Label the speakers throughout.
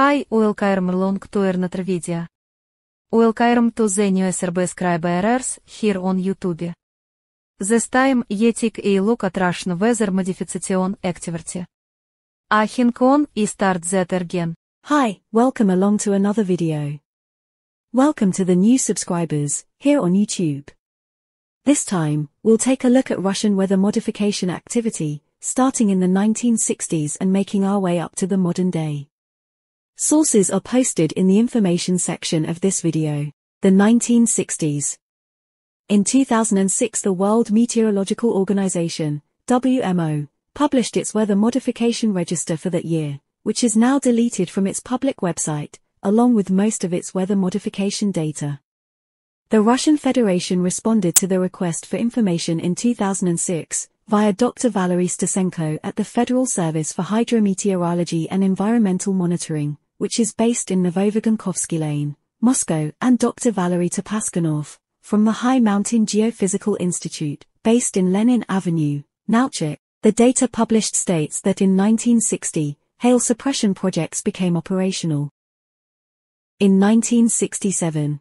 Speaker 1: Hi, welcome along to another video. Welcome to the new SRB Scribe here on YouTube. This time you take a look at Russian weather modification activity. I и again.
Speaker 2: Hi, welcome along to another video. Welcome to the new subscribers, here on YouTube. This time, we'll take a look at Russian weather modification activity, starting in the 1960s and making our way up to the modern day. Sources are posted in the information section of this video. The 1960s. In 2006 the World Meteorological Organization, WMO, published its weather modification register for that year, which is now deleted from its public website, along with most of its weather modification data. The Russian Federation responded to the request for information in 2006 via Dr. Valery Stasenko at the Federal Service for Hydrometeorology and Environmental Monitoring, which is based in Novovagankovsky Lane, Moscow, and Dr. Valery Topaskanov from the High Mountain Geophysical Institute, based in Lenin Avenue, Nalchik. The data published states that in 1960, hail suppression projects became operational. In 1967,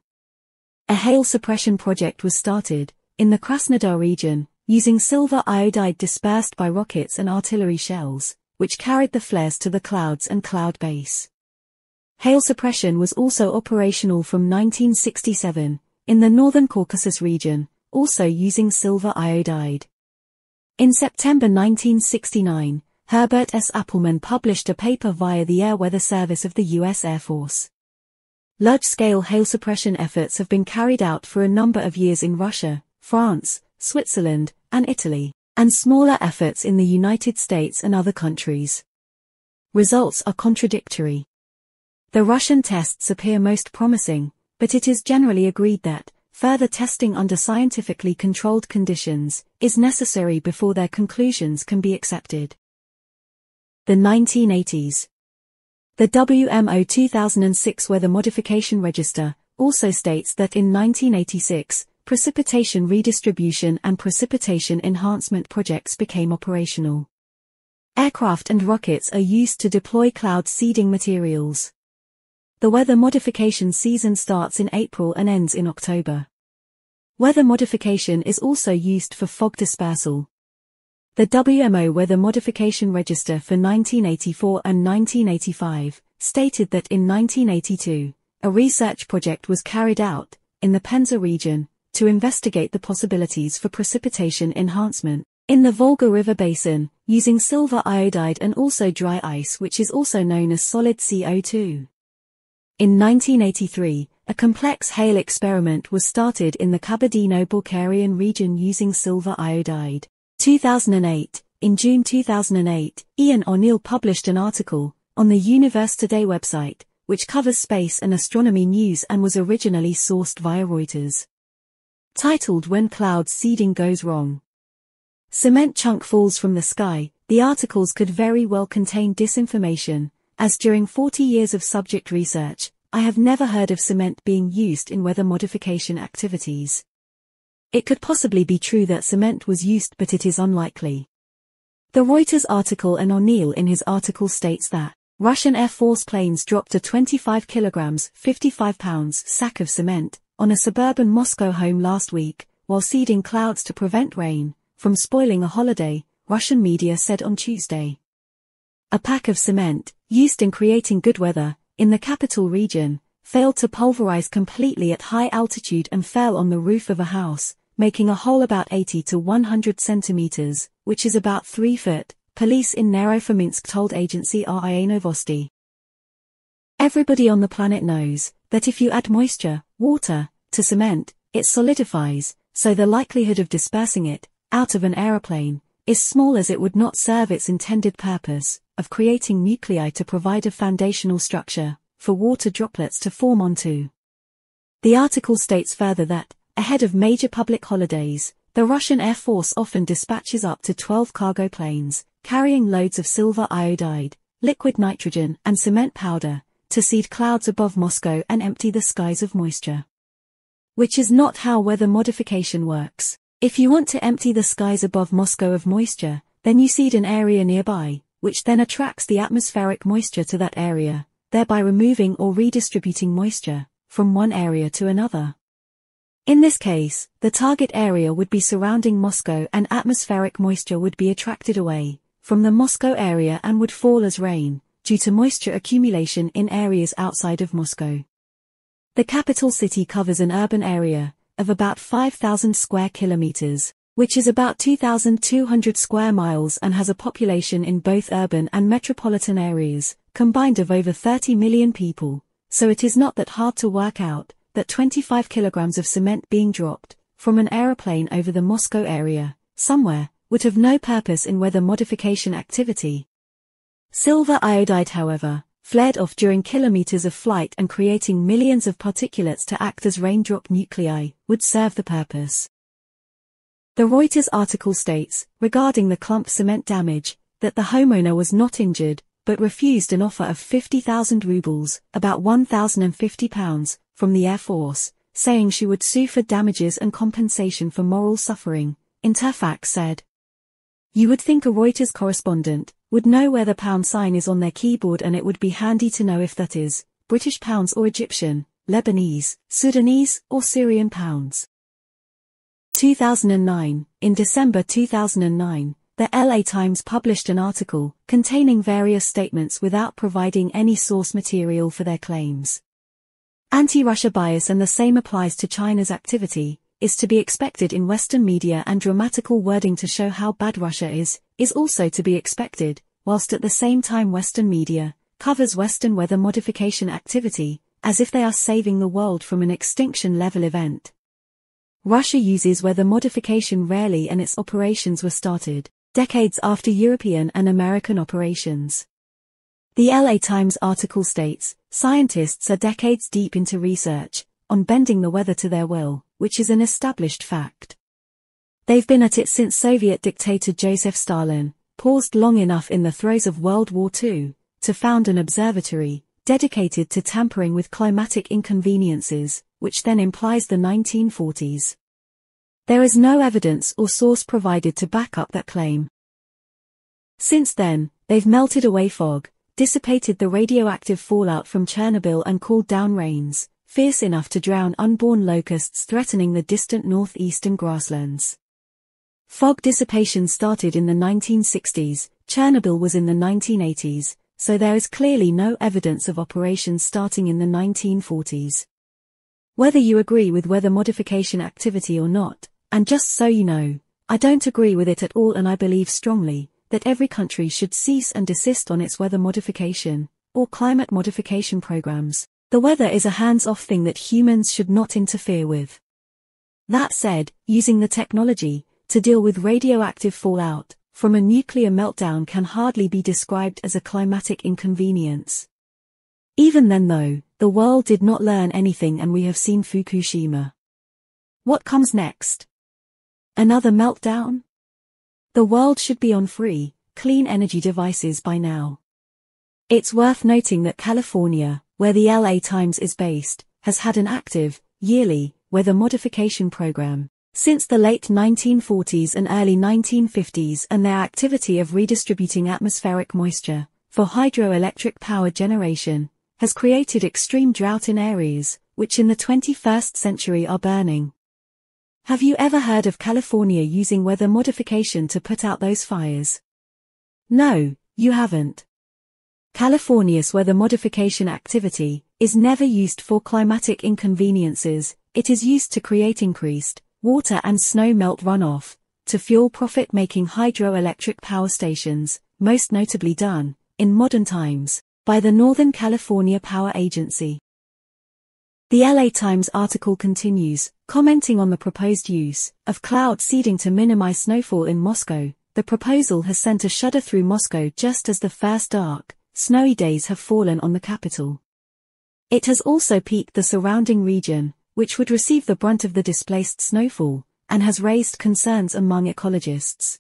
Speaker 2: a hail suppression project was started, in the Krasnodar region, using silver iodide dispersed by rockets and artillery shells, which carried the flares to the clouds and cloud base. Hail suppression was also operational from 1967, in the Northern Caucasus region, also using silver iodide. In September 1969, Herbert S. Appleman published a paper via the Air Weather Service of the U.S. Air Force. Large-scale hail suppression efforts have been carried out for a number of years in Russia, France, Switzerland, and Italy, and smaller efforts in the United States and other countries. Results are contradictory. The Russian tests appear most promising, but it is generally agreed that, Further testing under scientifically controlled conditions is necessary before their conclusions can be accepted. The 1980s. The WMO 2006 Weather Modification Register also states that in 1986, precipitation redistribution and precipitation enhancement projects became operational. Aircraft and rockets are used to deploy cloud seeding materials. The weather modification season starts in April and ends in October. Weather modification is also used for fog dispersal. The WMO Weather Modification Register for 1984 and 1985 stated that in 1982, a research project was carried out, in the Penza region, to investigate the possibilities for precipitation enhancement in the Volga River Basin, using silver iodide and also dry ice which is also known as solid CO2. In 1983, a complex hail experiment was started in the Kabardino-Balkarian region using silver iodide. 2008, in June 2008, Ian O'Neill published an article on the Universe Today website, which covers space and astronomy news and was originally sourced via Reuters. Titled When Cloud Seeding Goes Wrong. Cement chunk falls from the sky, the articles could very well contain disinformation, as during 40 years of subject research, I have never heard of cement being used in weather modification activities. It could possibly be true that cement was used but it is unlikely. The Reuters article and O'Neill in his article states that Russian Air Force planes dropped a 25 kilograms 55 pounds sack of cement on a suburban Moscow home last week, while seeding clouds to prevent rain from spoiling a holiday, Russian media said on Tuesday. A pack of cement, used in creating good weather, in the capital region, failed to pulverize completely at high altitude and fell on the roof of a house, making a hole about 80 to 100 centimeters, which is about 3 foot, police in Naro-Fominsk told agency RIA Novosti. Everybody on the planet knows that if you add moisture, water, to cement, it solidifies, so the likelihood of dispersing it, out of an aeroplane, is small as it would not serve its intended purpose, of creating nuclei to provide a foundational structure for water droplets to form onto. The article states further that, ahead of major public holidays, the Russian Air Force often dispatches up to 12 cargo planes, carrying loads of silver iodide, liquid nitrogen, and cement powder, to seed clouds above Moscow and empty the skies of moisture. Which is not how weather modification works. If you want to empty the skies above Moscow of moisture, then you seed an area nearby, which then attracts the atmospheric moisture to that area, thereby removing or redistributing moisture from one area to another. In this case, the target area would be surrounding Moscow and atmospheric moisture would be attracted away from the Moscow area and would fall as rain, due to moisture accumulation in areas outside of Moscow. The capital city covers an urban area of about 5,000 square kilometers, which is about 2,200 square miles and has a population in both urban and metropolitan areas, combined of over 30 million people, so it is not that hard to work out that 25 kilograms of cement being dropped from an aeroplane over the Moscow area, somewhere, would have no purpose in weather modification activity. Silver iodide however, flared off during kilometers of flight and creating millions of particulates to act as raindrop nuclei, would serve the purpose. The Reuters article states, regarding the clump cement damage, that the homeowner was not injured, but refused an offer of 50,000 rubles, about 1,050 pounds, from the Air Force, saying she would sue for damages and compensation for moral suffering, Interfax said. You would think a Reuters correspondent would know where the pound sign is on their keyboard and it would be handy to know if that is British pounds or Egyptian, Lebanese, Sudanese, or Syrian pounds. 2009 In December 2009, the LA Times published an article containing various statements without providing any source material for their claims. Anti-Russia bias and the same applies to China's activity, is to be expected in Western media and dramatical wording to show how bad Russia is, is also to be expected, whilst at the same time Western media covers Western weather modification activity, as if they are saving the world from an extinction level event. Russia uses weather modification rarely and its operations were started decades after European and American operations. The LA Times article states, scientists are decades deep into research on bending the weather to their will, which is an established fact. They've been at it since Soviet dictator Joseph Stalin paused long enough in the throes of World War II to found an observatory dedicated to tampering with climatic inconveniences, which then implies the 1940s. There is no evidence or source provided to back up that claim. Since then, they've melted away fog, dissipated the radioactive fallout from Chernobyl and called down rains, fierce enough to drown unborn locusts threatening the distant northeastern grasslands. Fog dissipation started in the 1960s, Chernobyl was in the 1980s, so there is clearly no evidence of operations starting in the 1940s. Whether you agree with weather modification activity or not, and just so you know, I don't agree with it at all and I believe strongly that every country should cease and desist on its weather modification or climate modification programs. The weather is a hands-off thing that humans should not interfere with. That said, using the technology to deal with radioactive fallout from a nuclear meltdown can hardly be described as a climatic inconvenience. Even then though, the world did not learn anything and we have seen Fukushima. What comes next? Another meltdown? The world should be on free, clean energy devices by now. It's worth noting that California, where the LA Times is based, has had an active, yearly, weather modification program since the late 1940s and early 1950s and their activity of redistributing atmospheric moisture for hydroelectric power generation has created extreme drought in areas which in the 21st century are burning. Have you ever heard of California using weather modification to put out those fires? No, you haven't. California's weather modification activity is never used for climatic inconveniences, it is used to create increased water and snow melt runoff, to fuel profit-making hydroelectric power stations, most notably done, in modern times, by the Northern California Power Agency. The LA Times article continues, commenting on the proposed use of cloud seeding to minimize snowfall in Moscow. The proposal has sent a shudder through Moscow just as the first dark, snowy days have fallen on the capital. It has also peaked the surrounding region, which would receive the brunt of the displaced snowfall, and has raised concerns among ecologists.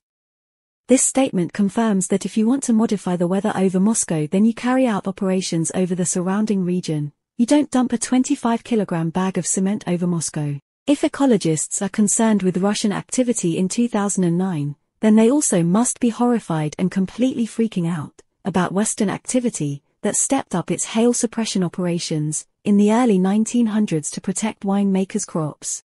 Speaker 2: This statement confirms that if you want to modify the weather over Moscow then you carry out operations over the surrounding region, you don't dump a 25 kilogram bag of cement over Moscow. If ecologists are concerned with Russian activity in 2009, then they also must be horrified and completely freaking out about Western activity that stepped up its hail suppression operations in the early 1900s to protect winemakers' crops.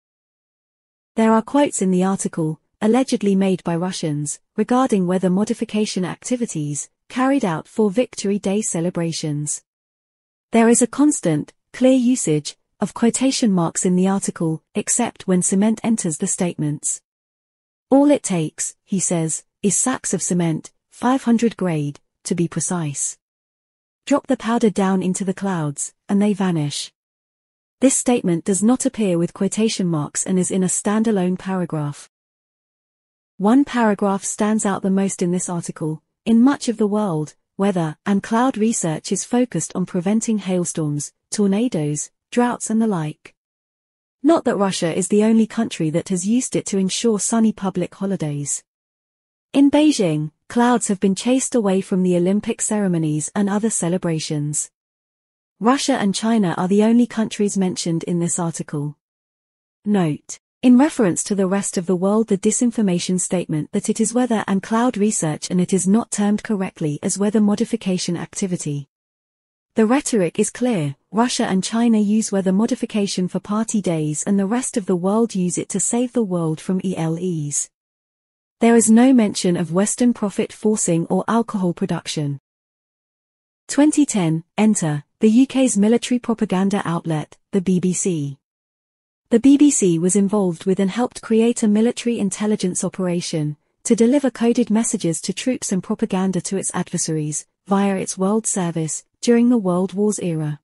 Speaker 2: There are quotes in the article, allegedly made by Russians, regarding weather modification activities carried out for Victory Day celebrations. There is a constant, clear usage of quotation marks in the article, except when cement enters the statements. All it takes, he says, is sacks of cement, 500 grade, to be precise. Drop the powder down into the clouds, and they vanish. This statement does not appear with quotation marks and is in a standalone paragraph. One paragraph stands out the most in this article. In much of the world, weather and cloud research is focused on preventing hailstorms, tornadoes, droughts and the like. Not that Russia is the only country that has used it to ensure sunny public holidays. In Beijing, clouds have been chased away from the Olympic ceremonies and other celebrations. Russia and China are the only countries mentioned in this article. Note. In reference to the rest of the world the disinformation statement that it is weather and cloud research and it is not termed correctly as weather modification activity. The rhetoric is clear, Russia and China use weather modification for party days and the rest of the world use it to save the world from ELEs. There is no mention of Western profit forcing or alcohol production. 2010, enter, the UK's military propaganda outlet, the BBC. The BBC was involved with and helped create a military intelligence operation to deliver coded messages to troops and propaganda to its adversaries via its World Service during the World Wars era.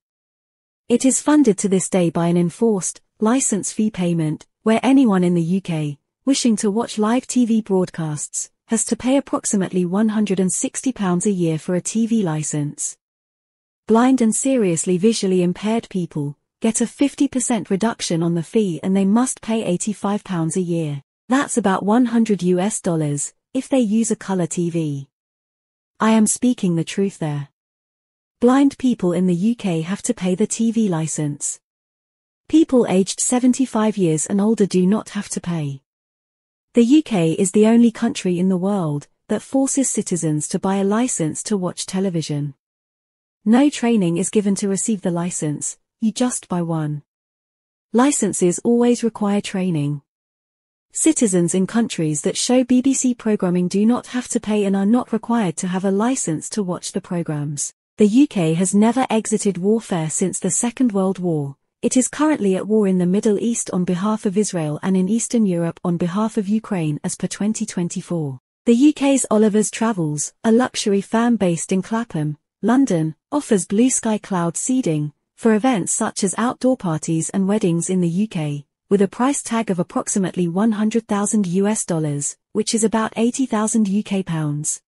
Speaker 2: It is funded to this day by an enforced license fee payment where anyone in the UK wishing to watch live TV broadcasts has to pay approximately £160 a year for a TV license blind and seriously visually impaired people get a 50% reduction on the fee and they must pay £85 a year. That's about 100 US dollars if they use a color TV. I am speaking the truth there. Blind people in the UK have to pay the TV license. People aged 75 years and older do not have to pay. The UK is the only country in the world that forces citizens to buy a license to watch television. No training is given to receive the license, you just buy one. Licenses always require training. Citizens in countries that show BBC programming do not have to pay and are not required to have a license to watch the programs. The UK has never exited warfare since the Second World War. It is currently at war in the Middle East on behalf of Israel and in Eastern Europe on behalf of Ukraine as per 2024. The UK's Oliver's Travels, a luxury firm based in Clapham, London, offers blue sky cloud seeding for events such as outdoor parties and weddings in the UK, with a price tag of approximately 100,000 US dollars, which is about 80,000 UK pounds.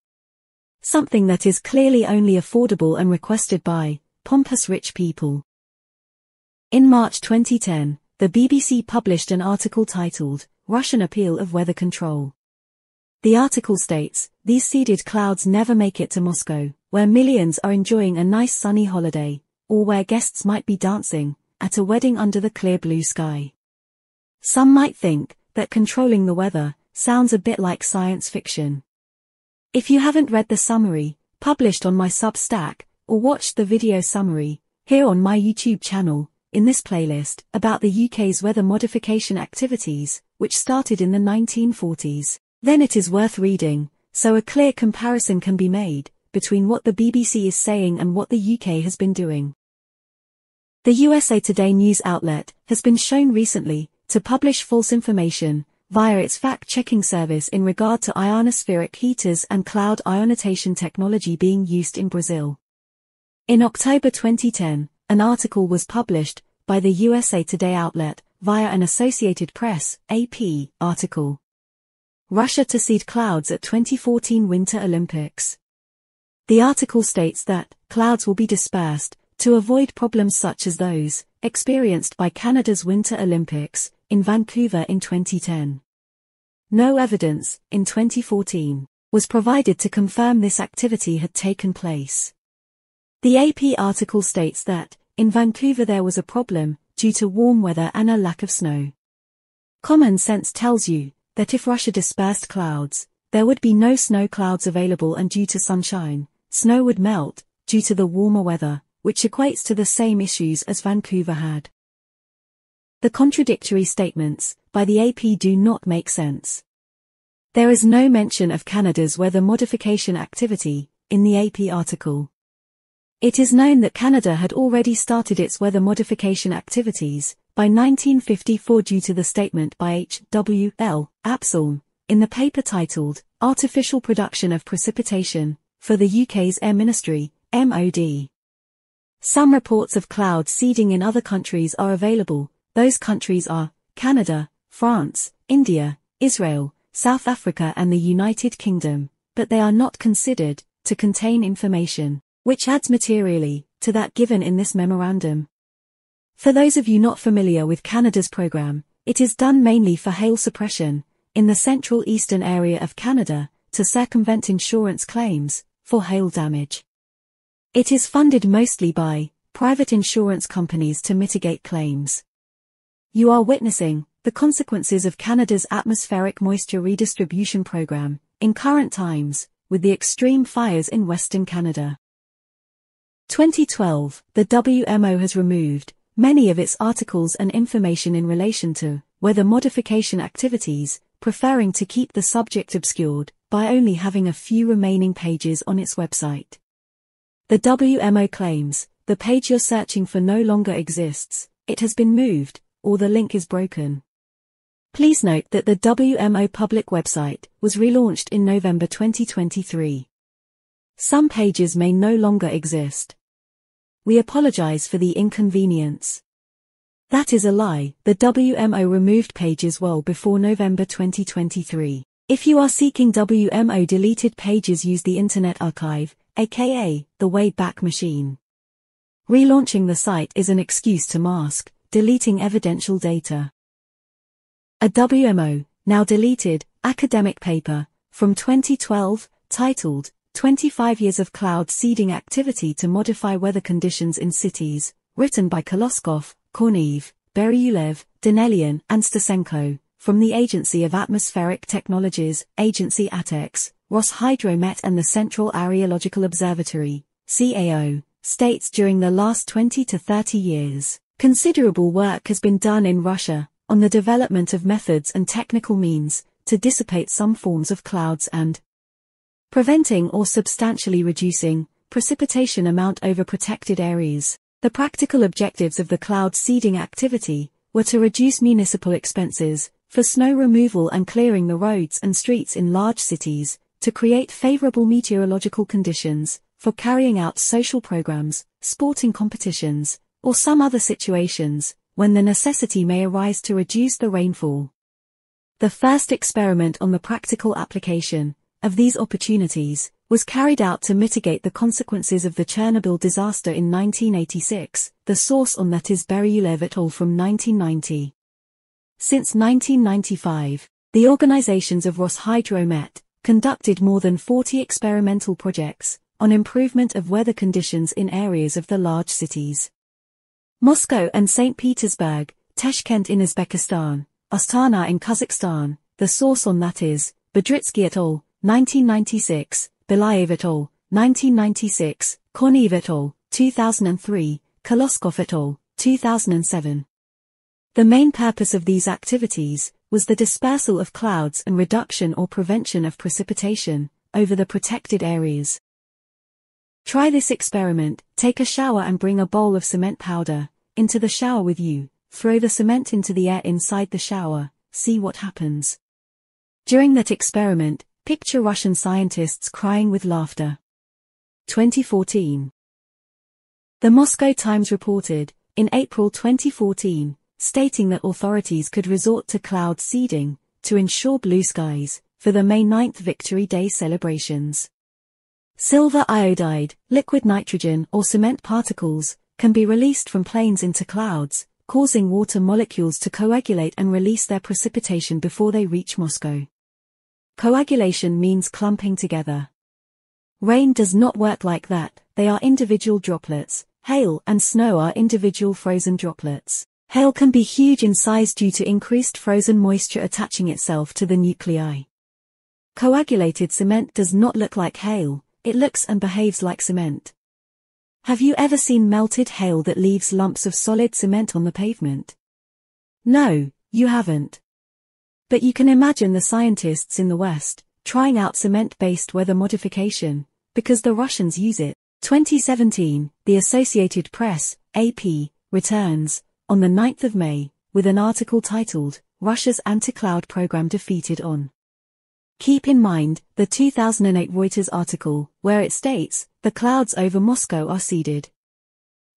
Speaker 2: Something that is clearly only affordable and requested by pompous rich people. In March 2010, the BBC published an article titled Russian Appeal of Weather Control. The article states, these seeded clouds never make it to Moscow, where millions are enjoying a nice sunny holiday, or where guests might be dancing at a wedding under the clear blue sky. Some might think that controlling the weather sounds a bit like science fiction. If you haven't read the summary, published on my Substack, or watched the video summary, here on my YouTube channel, in this playlist, about the UK's weather modification activities, which started in the 1940s, then it is worth reading, so a clear comparison can be made, between what the BBC is saying and what the UK has been doing. The USA Today news outlet has been shown recently to publish false information via its fact-checking service in regard to ionospheric heaters and cloud ionization technology being used in Brazil. In October 2010, an article was published by the USA Today outlet via an Associated Press AP article. Russia to seed clouds at 2014 Winter Olympics. The article states that clouds will be dispersed to avoid problems such as those experienced by Canada's Winter Olympics in Vancouver in 2010. No evidence, in 2014, was provided to confirm this activity had taken place. The AP article states that, in Vancouver there was a problem, due to warm weather and a lack of snow. Common sense tells you that if Russia dispersed clouds, there would be no snow clouds available and due to sunshine, snow would melt, due to the warmer weather, which equates to the same issues as Vancouver had. The contradictory statements by the AP do not make sense. There is no mention of Canada's weather modification activity in the AP article. It is known that Canada had already started its weather modification activities by 1954 due to the statement by H. W. L. Absalom in the paper titled Artificial Production of Precipitation for the UK's Air Ministry, MOD. Some reports of cloud seeding in other countries are available. Those countries are Canada, France, India, Israel, South Africa and the United Kingdom, but they are not considered to contain information which adds materially to that given in this memorandum. For those of you not familiar with Canada's program, it is done mainly for hail suppression in the central eastern area of Canada to circumvent insurance claims for hail damage. It is funded mostly by private insurance companies to mitigate claims. You are witnessing the consequences of Canada's atmospheric moisture redistribution program in current times with the extreme fires in Western Canada. 2012, the WMO has removed many of its articles and information in relation to weather modification activities, preferring to keep the subject obscured by only having a few remaining pages on its website. The WMO claims, the page you're searching for no longer exists, it has been moved, or the link is broken. Please note that the WMO public website was relaunched in November 2023. Some pages may no longer exist. We apologize for the inconvenience. That is a lie, the WMO removed pages well before November 2023. If you are seeking WMO deleted pages use the Internet Archive, aka the Wayback Machine. Relaunching the site is an excuse to mask, deleting evidential data. A WMO, now deleted, academic paper, from 2012, titled, 25 Years of Cloud Seeding Activity to Modify Weather Conditions in Cities, written by Koloskov, Korneev, Beryulev, Danelian, and Stasenko, from the Agency of Atmospheric Technologies, Agency ATEX, Roshydromet and the Central Aerological Observatory, CAO, states during the last 20 to 30 years, considerable work has been done in Russia on the development of methods and technical means to dissipate some forms of clouds and preventing or substantially reducing precipitation amount over protected areas. The practical objectives of the cloud seeding activity were to reduce municipal expenses for snow removal and clearing the roads and streets in large cities, to create favorable meteorological conditions for carrying out social programs, sporting competitions, or some other situations when the necessity may arise to reduce the rainfall. The first experiment on the practical application of these opportunities was carried out to mitigate the consequences of the Chernobyl disaster in 1986. The source on that is Beryulev et al. from 1990. Since 1995, the organizations of Roshydromet, conducted more than 40 experimental projects on improvement of weather conditions in areas of the large cities. Moscow and St. Petersburg, Tashkent in Uzbekistan, Astana in Kazakhstan, the source on that is, Bedritsky et al., 1996, Belayev et al., 1996, Korneev et al., 2003, Koloskov et al., 2007. The main purpose of these activities was the dispersal of clouds and reduction or prevention of precipitation over the protected areas. Try this experiment, take a shower and bring a bowl of cement powder into the shower with you, throw the cement into the air inside the shower, see what happens. During that experiment, picture Russian scientists crying with laughter. 2014 The Moscow Times reported, in April 2014, stating that authorities could resort to cloud seeding to ensure blue skies for the May 9th Victory Day celebrations. Silver iodide, liquid nitrogen or cement particles can be released from planes into clouds, causing water molecules to coagulate and release their precipitation before they reach Moscow. Coagulation means clumping together. Rain does not work like that, they are individual droplets, hail and snow are individual frozen droplets. Hail can be huge in size due to increased frozen moisture attaching itself to the nuclei. Coagulated cement does not look like hail, it looks and behaves like cement. Have you ever seen melted hail that leaves lumps of solid cement on the pavement? No, you haven't. But you can imagine the scientists in the West trying out cement-based weather modification because the Russians use it. 2017, the Associated Press, AP, returns on the 9th of May with an article titled Russia's anti-cloud program defeated on. Keep in mind the 2008 Reuters article where it states the clouds over Moscow are seeded.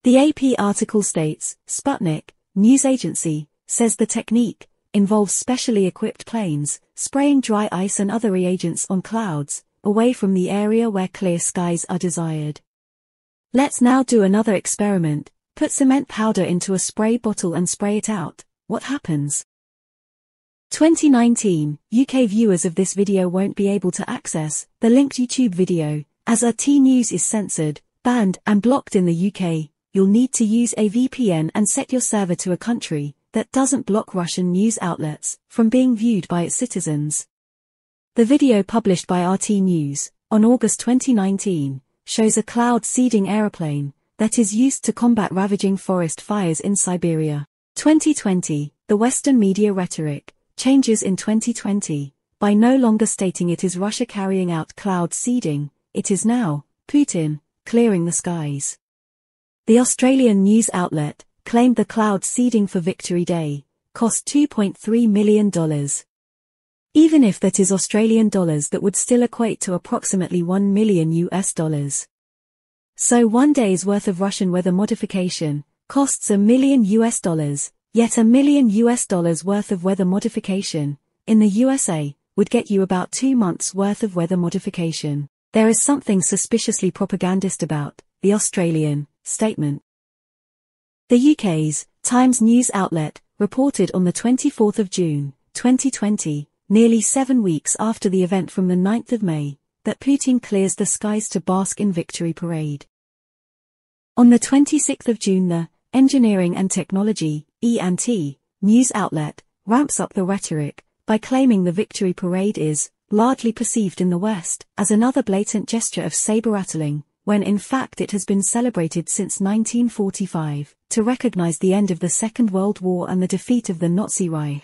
Speaker 2: The AP article states Sputnik, news agency, says the technique involves specially equipped planes spraying dry ice and other reagents on clouds away from the area where clear skies are desired. Let's now do another experiment. Put cement powder into a spray bottle and spray it out. What happens? 2019, UK viewers of this video won't be able to access the linked YouTube video, as RT News is censored, banned and blocked in the UK. You'll need to use a VPN and set your server to a country that doesn't block Russian news outlets from being viewed by its citizens. The video published by RT News on August 2019 shows a cloud seeding aeroplane that is used to combat ravaging forest fires in Siberia. 2020, the Western media rhetoric changes in 2020 by no longer stating it is Russia carrying out cloud seeding, it is now Putin clearing the skies. The Australian news outlet claimed the cloud seeding for Victory Day cost $2.3 million. Even if that is Australian dollars that would still equate to approximately 1 million US dollars. So one day's worth of Russian weather modification costs a million US dollars, Yet a million US dollars worth of weather modification, in the USA, would get you about two months worth of weather modification. There is something suspiciously propagandist about the Australian statement. The UK's Times news outlet reported on the 24th of June, 2020, nearly seven weeks after the event from the 9th of May, that Putin clears the skies to bask in victory parade. On the 26th of June the Engineering and Technology E&T, news outlet, ramps up the rhetoric by claiming the victory parade is largely perceived in the West as another blatant gesture of saber-rattling, when in fact it has been celebrated since 1945 to recognize the end of the Second World War and the defeat of the Nazi Reich.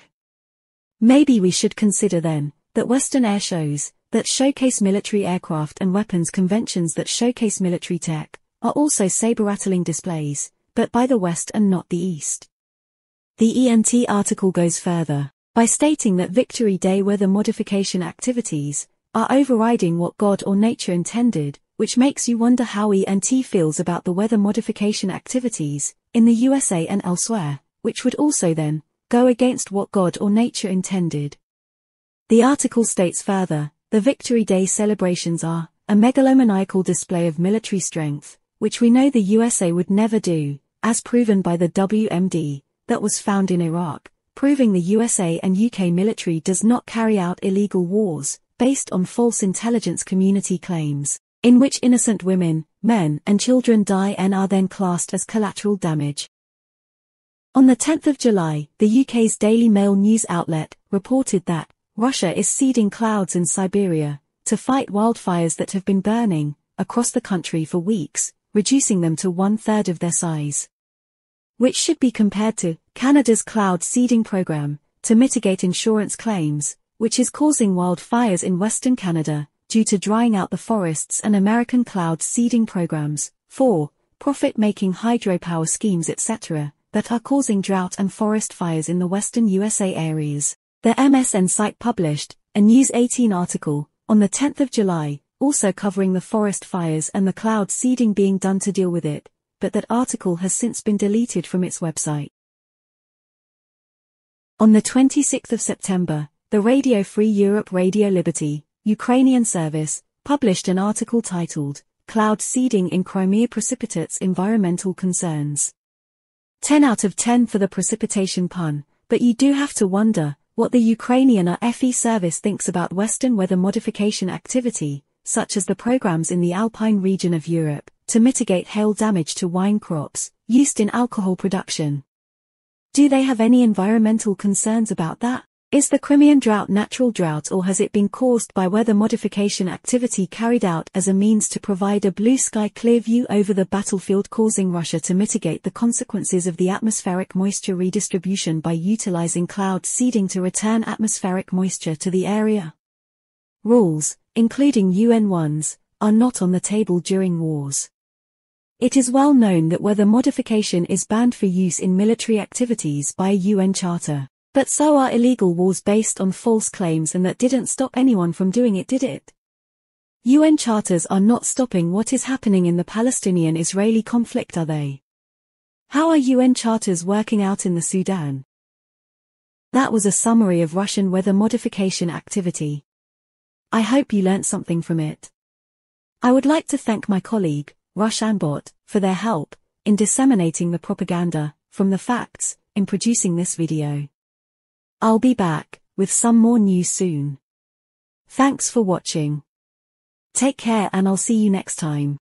Speaker 2: Maybe we should consider then that Western air shows that showcase military aircraft and weapons conventions that showcase military tech are also saber-rattling displays, but by the West and not the East. The ENT article goes further by stating that Victory Day weather modification activities are overriding what God or nature intended, which makes you wonder how ENT feels about the weather modification activities in the USA and elsewhere, which would also then go against what God or nature intended. The article states further, the Victory Day celebrations are a megalomaniacal display of military strength, which we know the USA would never do, as proven by the WMD, that was found in Iraq, proving the USA and UK military does not carry out illegal wars, based on false intelligence community claims, in which innocent women, men and children die and are then classed as collateral damage. On the 10th of July, the UK's Daily Mail news outlet reported that Russia is seeding clouds in Siberia to fight wildfires that have been burning across the country for weeks, reducing them to one third of their size which should be compared to Canada's cloud seeding program to mitigate insurance claims, which is causing wildfires in Western Canada due to drying out the forests and American cloud seeding programs, 4. Profit-making hydropower schemes etc., that are causing drought and forest fires in the western USA areas. The MSN site published a News 18 article on the 10th of July, also covering the forest fires and the cloud seeding being done to deal with it, but that article has since been deleted from its website. On the 26th of September, the Radio Free Europe Radio Liberty, Ukrainian service, published an article titled, Cloud Seeding in Crimea Precipitates Environmental Concerns. 10 out of 10 for the precipitation pun, but you do have to wonder, what the Ukrainian RFE service thinks about Western weather modification activity, such as the programs in the Alpine region of Europe, to mitigate hail damage to wine crops, used in alcohol production. Do they have any environmental concerns about that? Is the Crimean drought natural drought or has it been caused by weather modification activity carried out as a means to provide a blue sky clear view over the battlefield causing Russia to mitigate the consequences of the atmospheric moisture redistribution by utilizing cloud seeding to return atmospheric moisture to the area? Rules, including UN ones, are not on the table during wars. It is well known that weather modification is banned for use in military activities by a UN charter. But so are illegal wars based on false claims and that didn't stop anyone from doing it, did it? UN charters are not stopping what is happening in the Palestinian-Israeli conflict, are they? How are UN charters working out in the Sudan? That was a summary of Russian weather modification activity. I hope you learnt something from it. I would like to thank my colleague, Rush Anbot, for their help in disseminating the propaganda from the facts in producing this video. I'll be back with some more news soon. Thanks for watching. Take care and I'll see you next time.